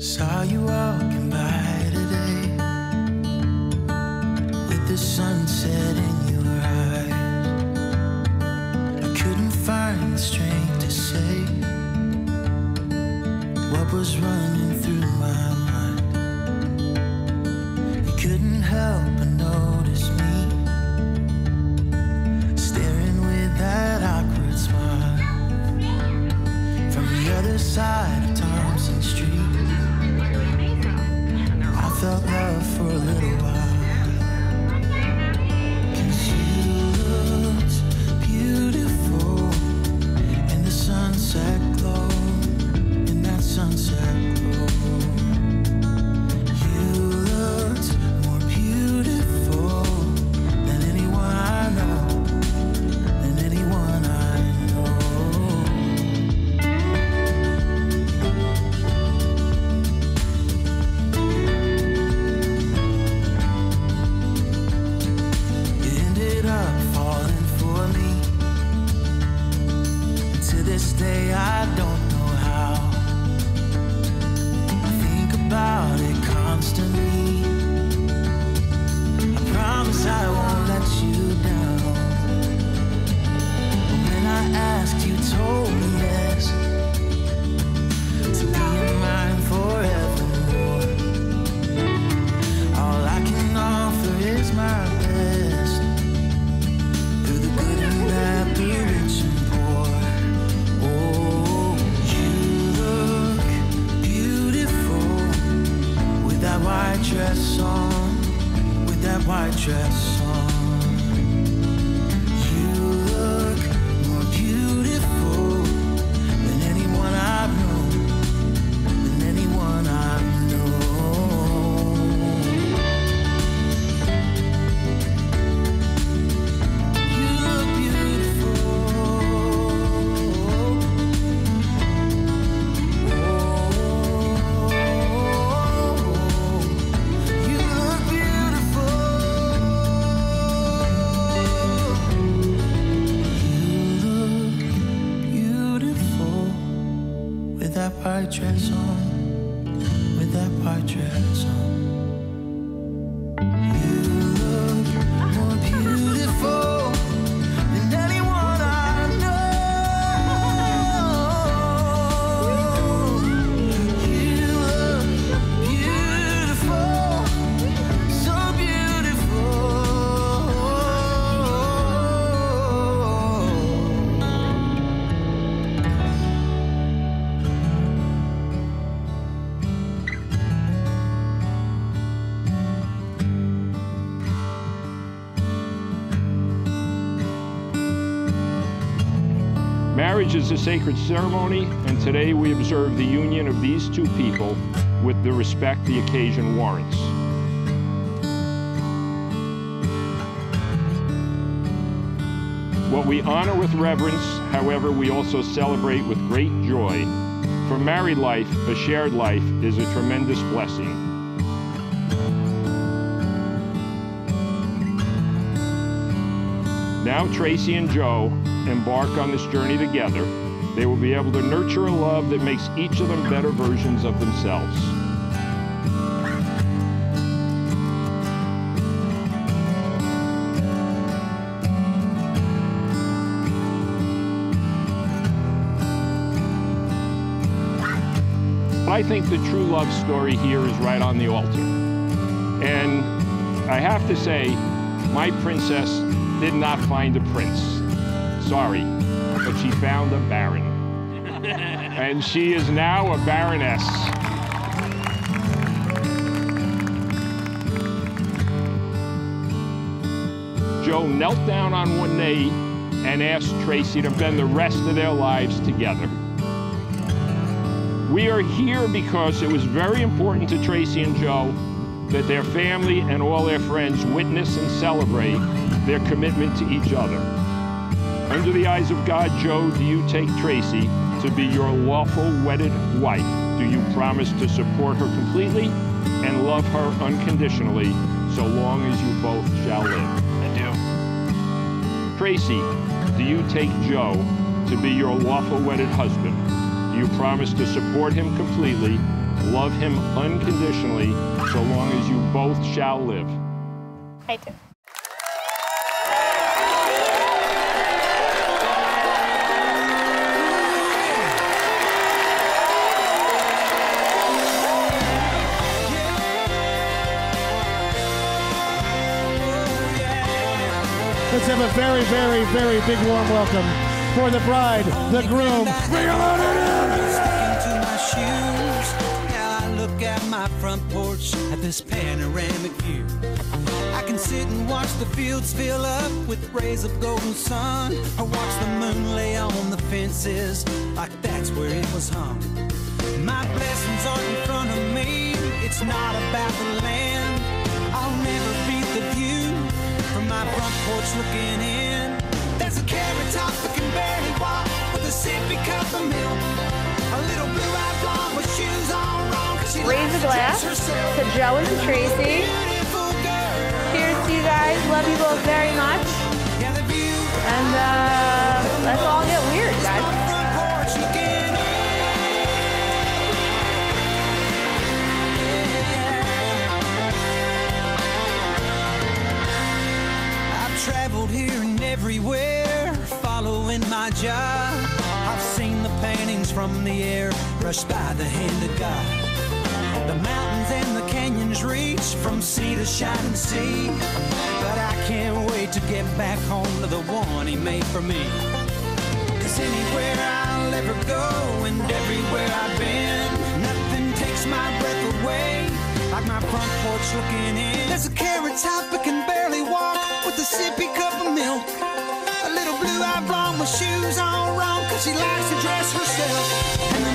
Saw you walking by today with the sunset in your eyes. I couldn't find the strength to say what was running through my mind. You couldn't help but notice me staring with that awkward smile from the other side of Thompson Street. Felt love for a little while. Dress on, with that white dress beautiful Marriage is a sacred ceremony, and today we observe the union of these two people with the respect the occasion warrants. What we honor with reverence, however, we also celebrate with great joy. For married life, a shared life, is a tremendous blessing. Now Tracy and Joe embark on this journey together. They will be able to nurture a love that makes each of them better versions of themselves. I think the true love story here is right on the altar. And I have to say, my princess did not find a prince. Sorry, but she found a baron. and she is now a baroness. Joe knelt down on one knee and asked Tracy to spend the rest of their lives together. We are here because it was very important to Tracy and Joe that their family and all their friends witness and celebrate their commitment to each other. Under the eyes of God, Joe, do you take Tracy to be your lawful wedded wife? Do you promise to support her completely and love her unconditionally so long as you both shall live? I do. Tracy, do you take Joe to be your lawful wedded husband? Do you promise to support him completely Love him unconditionally so long as you both shall live. I do. Let's have a very, very, very big warm welcome for the bride, the groom. In! My front porch at this panoramic view. I can sit and watch the fields fill up with rays of golden sun. Watch the moon lay on the fences like that's where it was hung. My blessings aren't in front of me. It's not about the land. My front porch looking in. There's a carrot top that can barely walk with a sippy cup of milk. A little blue-eyed blonde with shoes on wrong Raise a glass to Joe and to Tracy. Cheers to you guys. Love you both very much. Yeah, the view And uh, everywhere, following my job. I've seen the paintings from the air, brushed by the hand of God. The mountains and the canyons reach from sea to shining sea. But I can't wait to get back home to the one he made for me. Cause anywhere I'll ever go and everywhere I've been, nothing takes my breath away. Like my front porch looking in. There's a carrot top that can barely walk with a sippy cup my shoes all wrong, cause she likes to dress herself.